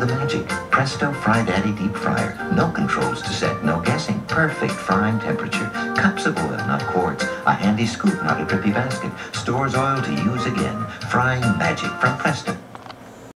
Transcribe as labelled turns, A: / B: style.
A: the magic. Presto Fry Daddy Deep Fryer. No controls to set, no guessing. Perfect frying temperature. Cups of oil, not quarts. A handy scoop, not a drippy basket. Stores oil to use again. Frying magic from Presto.